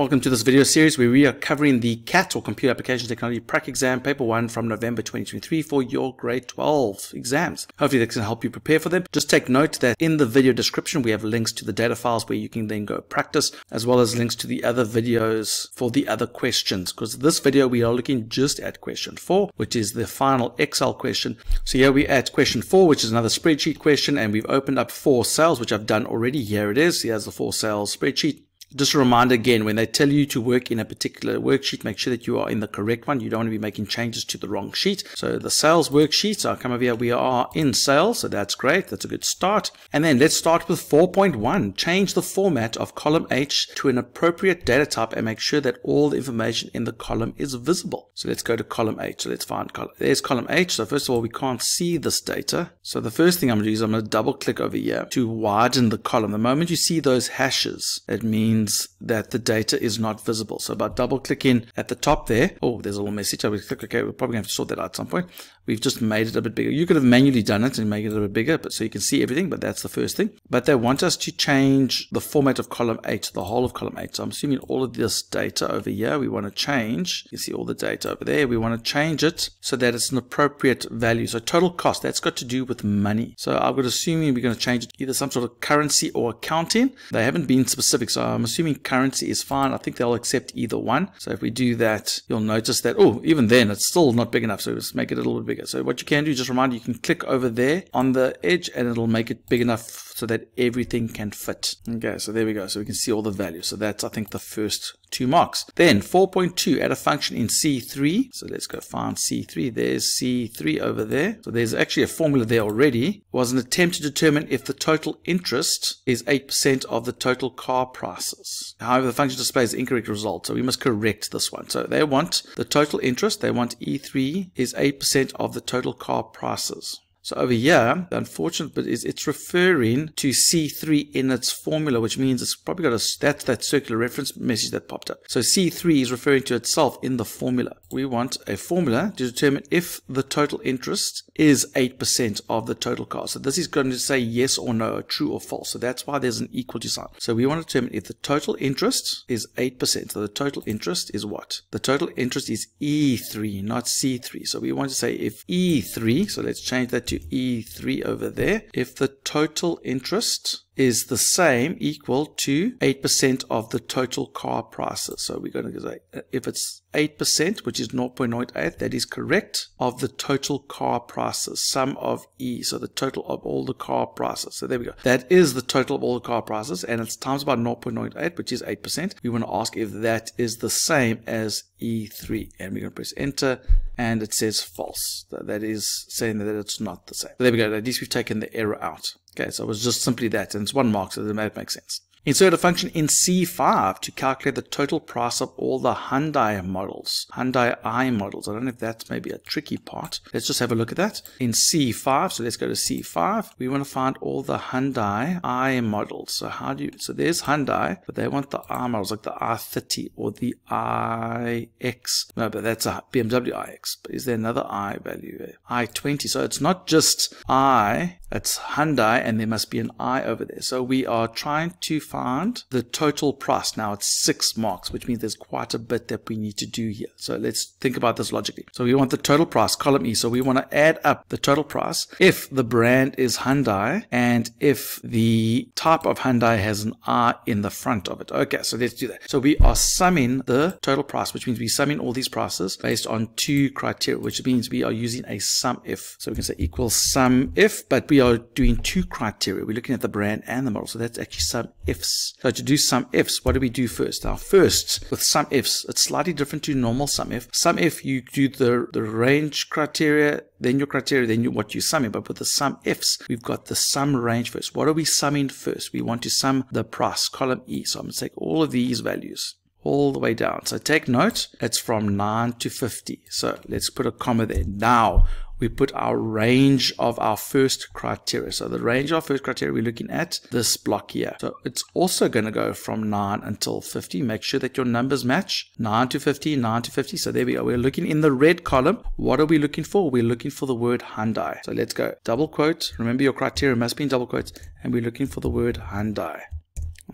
Welcome to this video series where we are covering the CAT or Computer Application Technology Prac exam paper 1 from November 2023 for your grade 12 exams. Hopefully that can help you prepare for them. Just take note that in the video description we have links to the data files where you can then go practice as well as links to the other videos for the other questions because this video we are looking just at question 4 which is the final Excel question. So here we at question 4 which is another spreadsheet question and we've opened up four cells which I've done already. Here it is. Here's the four cells spreadsheet. Just a reminder again, when they tell you to work in a particular worksheet, make sure that you are in the correct one. You don't want to be making changes to the wrong sheet. So the sales worksheet, so I'll come over here, we are in sales, so that's great. That's a good start. And then let's start with 4.1. Change the format of column H to an appropriate data type and make sure that all the information in the column is visible. So let's go to column H. So let's find column. There's column H. So first of all, we can't see this data. So the first thing I'm going to do is I'm going to double click over here to widen the column. The moment you see those hashes, it means means that the data is not visible. So by double clicking at the top there, oh, there's a little message. I will click, okay, we're probably going to have to sort that out at some point. We've just made it a bit bigger. You could have manually done it and make it a bit bigger, but so you can see everything, but that's the first thing. But they want us to change the format of column H, the whole of column H. So I'm assuming all of this data over here, we want to change. You see all the data over there. We want to change it so that it's an appropriate value. So total cost, that's got to do with money. So I would assume we're going to change it either some sort of currency or accounting. They haven't been specific, so I'm assuming currency is fine. I think they'll accept either one. So if we do that, you'll notice that, oh, even then it's still not big enough. So let's make it a little bit bigger. So what you can do, just remind you, you can click over there on the edge and it'll make it big enough so that everything can fit. Okay, so there we go. So we can see all the values. So that's, I think, the first two marks. Then 4.2, add a function in C3. So let's go find C3. There's C3 over there. So there's actually a formula there already. Was an attempt to determine if the total interest is 8% of the total car prices. However, the function displays the incorrect result. So we must correct this one. So they want the total interest. They want E3 is 8% of the total car prices. So over here, the unfortunate bit is it's referring to C3 in its formula, which means it's probably got a, that's that circular reference message that popped up. So C3 is referring to itself in the formula. We want a formula to determine if the total interest is 8% of the total cost. So this is going to say yes or no, true or false. So that's why there's an equal to sign. So we want to determine if the total interest is 8%. So the total interest is what? The total interest is E3, not C3. So we want to say if E3, so let's change that to E3 over there, if the total interest is the same equal to 8% of the total car prices. So we're going to say uh, if it's 8%, which is 0.08, that is correct, of the total car prices, sum of E, so the total of all the car prices. So there we go. That is the total of all the car prices, and it's times by 0.08, which is 8%. We want to ask if that is the same as E3, and we're going to press enter, and it says false. That is saying that it's not the same. So there we go. At least we've taken the error out. Okay, so it was just simply that, and it's one mark, so that makes sense. Insert a function in C5 to calculate the total price of all the Hyundai models, Hyundai i models. I don't know if that's maybe a tricky part. Let's just have a look at that. In C5, so let's go to C5. We want to find all the Hyundai i models. So how do you, so there's Hyundai, but they want the i models like the i30 or the iX. No, but that's a BMW iX. But is there another i value? i20. So it's not just i, it's Hyundai, and there must be an i over there. So we are trying to find the total price. Now it's six marks, which means there's quite a bit that we need to do here. So let's think about this logically. So we want the total price, column E. So we want to add up the total price if the brand is Hyundai and if the type of Hyundai has an R in the front of it. Okay, so let's do that. So we are summing the total price, which means we're summing all these prices based on two criteria, which means we are using a sum if. So we can say equals sum if, but we are doing two criteria. We're looking at the brand and the model. So that's actually sum if ifs. So to do sum ifs, what do we do first? Now first, with sum ifs, it's slightly different to normal sum if. Sum if, you do the, the range criteria, then your criteria, then you, what you're summing. But with the sum ifs, we've got the sum range first. What are we summing first? We want to sum the price, column E. So I'm going to take all of these values all the way down. So take note, it's from 9 to 50. So let's put a comma there. Now, we put our range of our first criteria. So the range of our first criteria, we're looking at this block here. So it's also going to go from 9 until 50. Make sure that your numbers match. 9 to 50, 9 to 50. So there we go. We're looking in the red column. What are we looking for? We're looking for the word Hyundai. So let's go. Double quote. Remember your criteria must be in double quotes. And we're looking for the word Hyundai.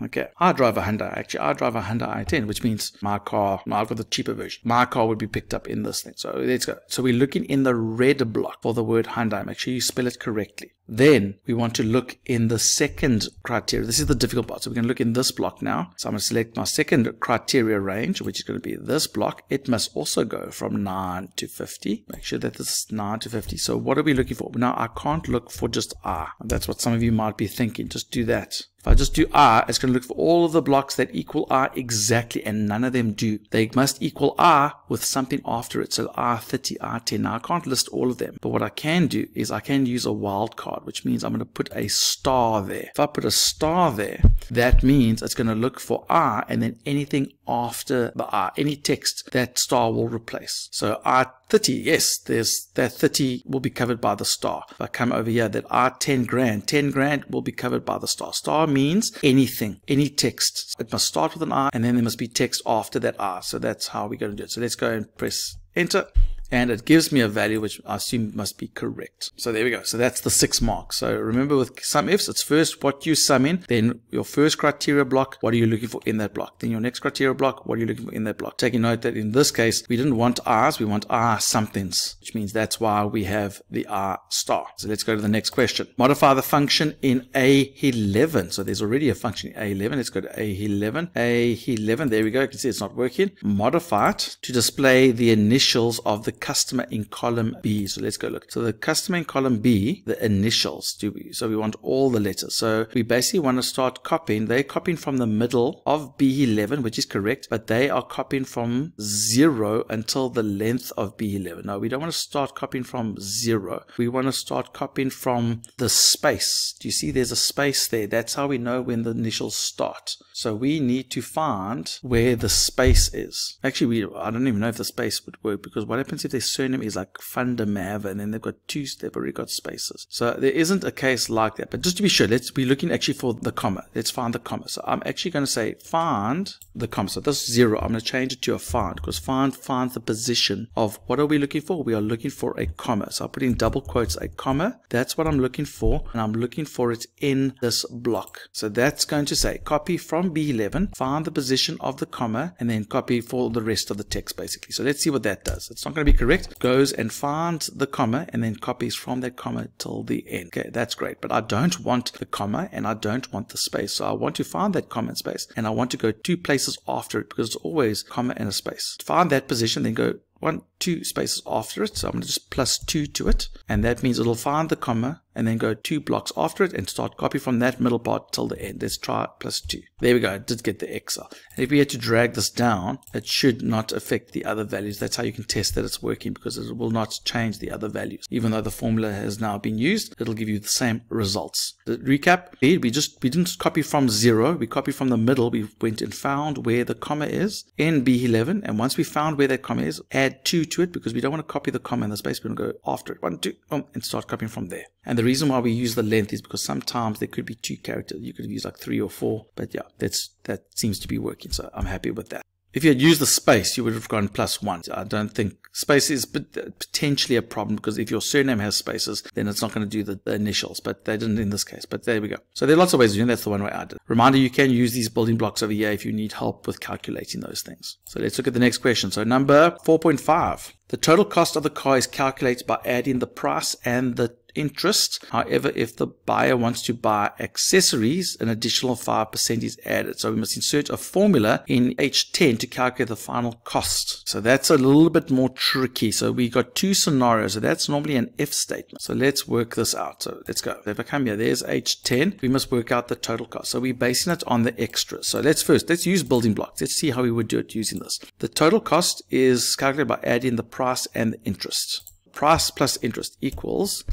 Okay, I drive a Hyundai. Actually, I drive a Hyundai i10, which means my car, I've got the cheaper version. My car would be picked up in this thing. So let's go. So we're looking in the red block for the word Hyundai. Make sure you spell it correctly. Then we want to look in the second criteria. This is the difficult part. So we're going to look in this block now. So I'm going to select my second criteria range, which is going to be this block. It must also go from 9 to 50. Make sure that this is 9 to 50. So what are we looking for? Now I can't look for just R. That's what some of you might be thinking. Just do that. If I just do R, it's going to look for all of the blocks that equal R exactly, and none of them do. They must equal R with something after it. So R30, R10. Now I can't list all of them, but what I can do is I can use a wildcard which means I'm going to put a star there. If I put a star there, that means it's going to look for R and then anything after the R, any text that star will replace. So R30, yes, there's that 30 will be covered by the star. If I come over here, that R10 grand, 10 grand will be covered by the star. Star means anything, any text. It must start with an R and then there must be text after that R. So that's how we're going to do it. So let's go and press enter and it gives me a value which I assume must be correct. So there we go. So that's the six marks. So remember with SUMIFs, it's first what you sum in, then your first criteria block, what are you looking for in that block? Then your next criteria block, what are you looking for in that block? Taking note that in this case, we didn't want R's, we want R somethings, which means that's why we have the R star. So let's go to the next question. Modify the function in A11. So there's already a function in A11. Let's go to A11. A11, there we go. You can see it's not working. Modify it to display the initials of the customer in column B. So let's go look. So the customer in column B, the initials, do we? So we want all the letters. So we basically want to start copying. They're copying from the middle of B11, which is correct, but they are copying from zero until the length of B11. Now we don't want to start copying from zero. We want to start copying from the space. Do you see there's a space there? That's how we know when the initials start. So we need to find where the space is. Actually, we I don't even know if the space would work because what happens if their surname is like Fundamav and then they've got two, they've already got spaces. So there isn't a case like that. But just to be sure, let's be looking actually for the comma. Let's find the comma. So I'm actually going to say find the comma. So this zero, I'm going to change it to a find because find finds the position of what are we looking for? We are looking for a comma. So I'll put in double quotes a comma. That's what I'm looking for. And I'm looking for it in this block. So that's going to say copy from B11, find the position of the comma, and then copy for the rest of the text basically. So let's see what that does. It's not going to be correct. Goes and finds the comma and then copies from that comma till the end. Okay, that's great. But I don't want the comma and I don't want the space. So I want to find that comma and space and I want to go two places after it because it's always comma and a space. Find that position, then go one, two spaces after it. So I'm going to just plus two to it. And that means it'll find the comma and then go two blocks after it and start copy from that middle part till the end. Let's try plus two. There we go. I did get the X And if we had to drag this down, it should not affect the other values. That's how you can test that it's working because it will not change the other values. Even though the formula has now been used, it'll give you the same results. The recap, we just, we didn't copy from zero. We copied from the middle. We went and found where the comma is in B11. And once we found where that comma is, add two to it because we don't want to copy the comma in the space. We want to go after it. One, two, boom, and start copying from there. And the reason why we use the length is because sometimes there could be two characters. You could use like three or four, but yeah, that's, that seems to be working. So I'm happy with that. If you had used the space, you would have gone plus one. I don't think space is potentially a problem because if your surname has spaces, then it's not going to do the, the, initials, but they didn't in this case. But there we go. So there are lots of ways of doing. That's the one way I did. Reminder, you can use these building blocks over here if you need help with calculating those things. So let's look at the next question. So number 4.5. The total cost of the car is calculated by adding the price and the interest. However, if the buyer wants to buy accessories, an additional 5% is added. So we must insert a formula in H10 to calculate the final cost. So that's a little bit more tricky. So we got two scenarios. So that's normally an if statement. So let's work this out. So let's go. If I come here, there's H10. We must work out the total cost. So we're basing it on the extras. So let's first, let's use building blocks. Let's see how we would do it using this. The total cost is calculated by adding the price and the interest. Price plus interest equals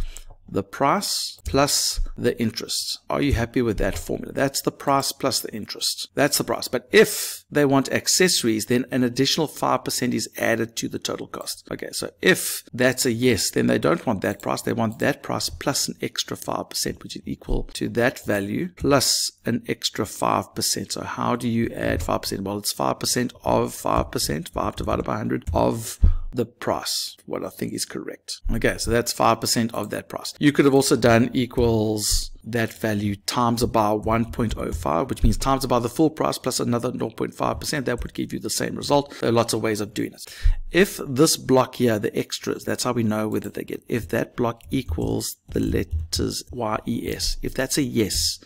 the price plus the interest. Are you happy with that formula? That's the price plus the interest. That's the price. But if they want accessories, then an additional 5% is added to the total cost. Okay, so if that's a yes, then they don't want that price. They want that price plus an extra 5%, which is equal to that value plus an extra 5%. So how do you add 5%? Well, it's 5% of 5%, 5 divided by 100 of the price, what I think is correct. Okay, so that's 5% of that price. You could have also done equals that value times about 1.05, which means times about the full price plus another 0.5%. That would give you the same result. There are lots of ways of doing it. If this block here, the extras, that's how we know whether they get, if that block equals the letters YES, if that's a yes,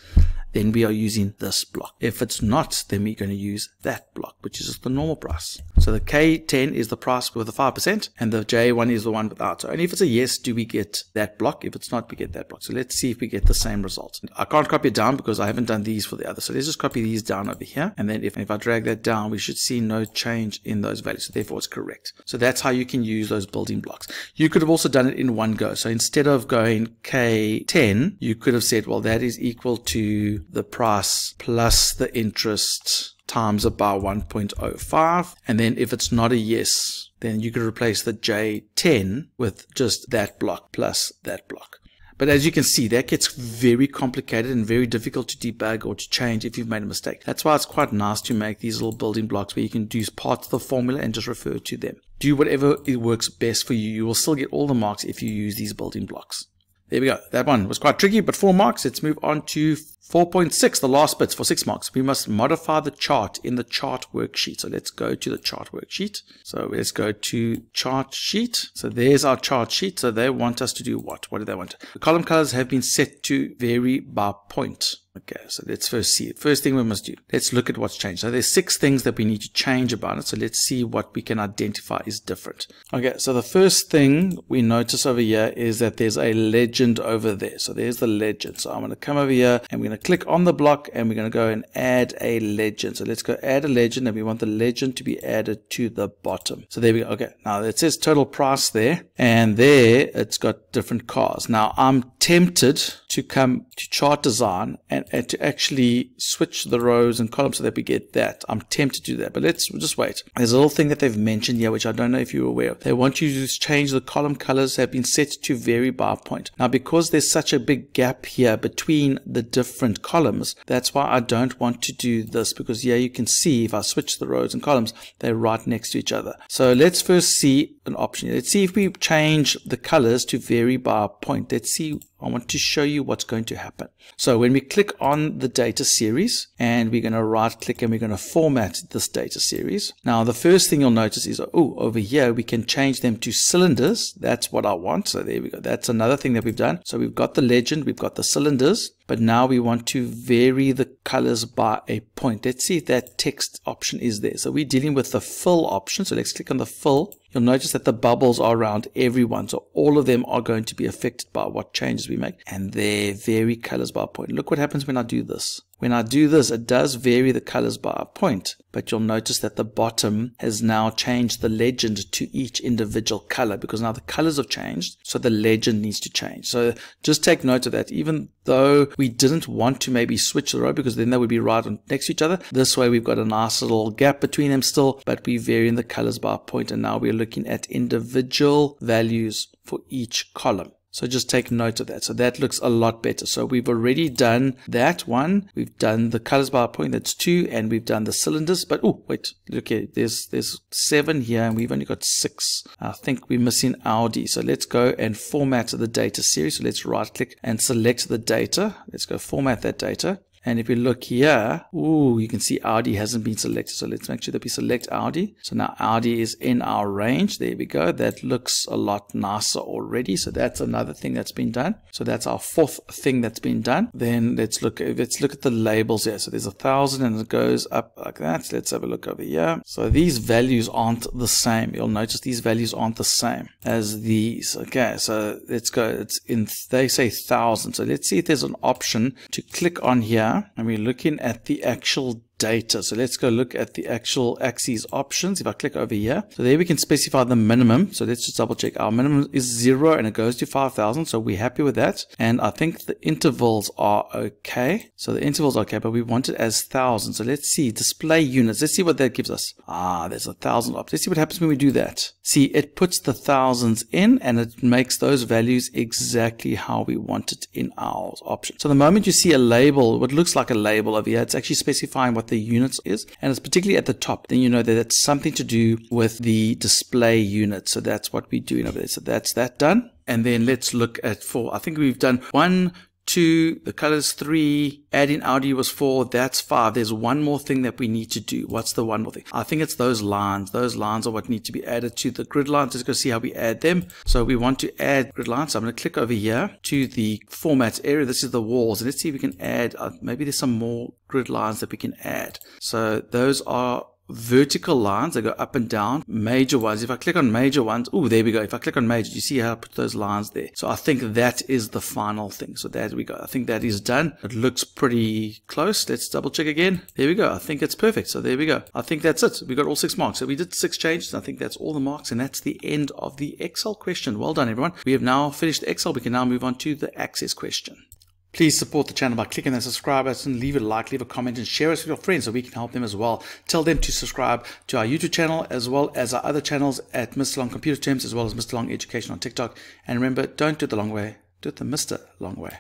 then we are using this block. If it's not, then we're going to use that block, which is just the normal price. So the K10 is the price with the 5%, and the J1 is the one without. So, and if it's a yes, do we get that block? If it's not, we get that block. So let's see if we get the same result. I can't copy it down because I haven't done these for the other. So let's just copy these down over here. And then if, if I drag that down, we should see no change in those values. So therefore it's correct. So that's how you can use those building blocks. You could have also done it in one go. So instead of going K10, you could have said, well, that is equal to the price plus the interest times about 1.05. And then if it's not a yes, then you could replace the J10 with just that block plus that block. But as you can see, that gets very complicated and very difficult to debug or to change if you've made a mistake. That's why it's quite nice to make these little building blocks where you can do parts of the formula and just refer to them. Do whatever it works best for you. You will still get all the marks if you use these building blocks. There we go. That one was quite tricky, but four marks. Let's move on to 4.6, the last bits for six marks. We must modify the chart in the chart worksheet. So let's go to the chart worksheet. So let's go to chart sheet. So there's our chart sheet. So they want us to do what? What do they want? The column colors have been set to vary by point. Okay, so let's first see it. First thing we must do, let's look at what's changed. So there's six things that we need to change about it. So let's see what we can identify is different. Okay, so the first thing we notice over here is that there's a legend over there. So there's the legend. So I'm going to come over here and we're going to click on the block and we're going to go and add a legend. So let's go add a legend and we want the legend to be added to the bottom. So there we go. Okay, now it says total price there and there it's got different cars. Now I'm tempted to come to chart design and and to actually switch the rows and columns so that we get that. I'm tempted to do that, but let's just wait. There's a little thing that they've mentioned here, which I don't know if you're aware of. They want you to change the column colors have been set to vary by point. Now, because there's such a big gap here between the different columns, that's why I don't want to do this because here you can see if I switch the rows and columns, they're right next to each other. So let's first see an option. Let's see if we change the colors to vary by point. Let's see I want to show you what's going to happen. So when we click on the data series and we're going to right click and we're going to format this data series. Now the first thing you'll notice is, oh, over here we can change them to cylinders. That's what I want. So there we go. That's another thing that we've done. So we've got the legend, we've got the cylinders, but now we want to vary the colors by a point. Let's see if that text option is there. So we're dealing with the fill option. So let's click on the fill you'll notice that the bubbles are around everyone. So all of them are going to be affected by what changes we make. And they vary colors by point. Look what happens when I do this. When I do this, it does vary the colors by a point, but you'll notice that the bottom has now changed the legend to each individual color because now the colors have changed, so the legend needs to change. So just take note of that. Even though we didn't want to maybe switch the row because then they would be right next to each other, this way we've got a nice little gap between them still, but we vary in the colors by a point, and now we're looking at individual values for each column. So just take note of that. So that looks a lot better. So we've already done that one. We've done the colors by point. That's two. And we've done the cylinders. But oh, wait, look here. There's, there's seven here and we've only got six. I think we're missing Audi. So let's go and format the data series. So let's right click and select the data. Let's go format that data. And if you look here, ooh, you can see Audi hasn't been selected. So let's make sure that we select Audi. So now Audi is in our range. There we go. That looks a lot nicer already. So that's another thing that's been done. So that's our fourth thing that's been done. Then let's look, let's look at the labels here. So there's a thousand and it goes up like that. Let's have a look over here. So these values aren't the same. You'll notice these values aren't the same as these. Okay. So let's go. It's in, they say thousand. So let's see if there's an option to click on here and we're looking at the actual data. So let's go look at the actual axes options. If I click over here, so there we can specify the minimum. So let's just double check. Our minimum is zero and it goes to 5,000. So we're happy with that. And I think the intervals are okay. So the intervals are okay, but we want it as thousand. So let's see display units. Let's see what that gives us. Ah, there's a thousand up. Let's see what happens when we do that. See, it puts the thousands in and it makes those values exactly how we want it in our option. So the moment you see a label, what looks like a label over here, it's actually specifying what the units is, and it's particularly at the top, then you know that it's something to do with the display unit. So that's what we're doing over there. So that's that done. And then let's look at four. I think we've done one, two, the colors three, adding Audi was four, that's five. There's one more thing that we need to do. What's the one more thing? I think it's those lines. Those lines are what need to be added to the grid lines. Let's go see how we add them. So we want to add grid lines. So I'm going to click over here to the formats area. This is the walls. And let's see if we can add, uh, maybe there's some more grid lines that we can add. So those are vertical lines that go up and down, major ones. If I click on major ones, oh, there we go. If I click on major, you see how I put those lines there. So I think that is the final thing. So there we go. I think that is done. It looks pretty close. Let's double check again. There we go. I think it's perfect. So there we go. I think that's it. We got all six marks. So we did six changes. I think that's all the marks and that's the end of the Excel question. Well done, everyone. We have now finished Excel. We can now move on to the Access question. Please support the channel by clicking the subscribe button, leave a like, leave a comment, and share us with your friends so we can help them as well. Tell them to subscribe to our YouTube channel as well as our other channels at Mr. Long Computer Terms as well as Mr. Long Education on TikTok. And remember, don't do the long way, do it the Mr. Long way.